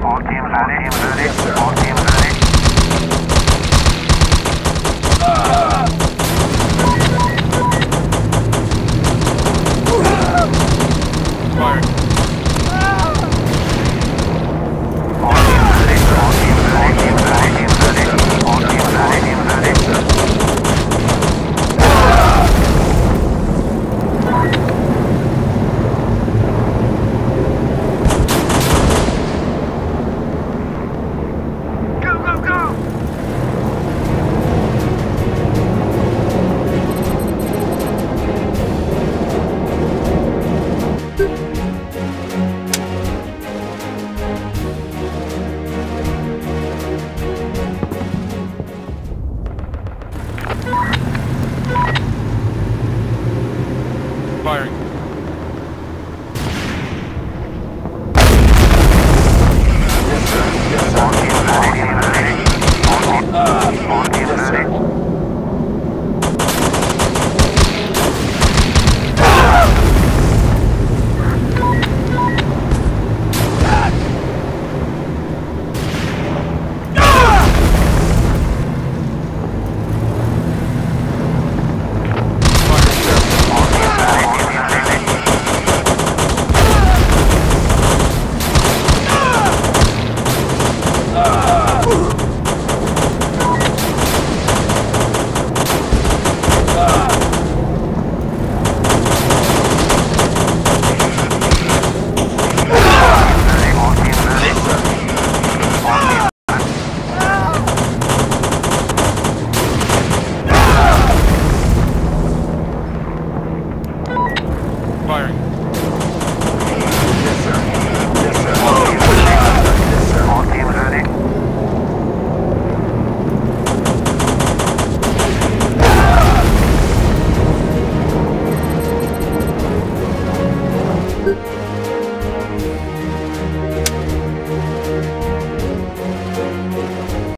All teams ready. All teams ready.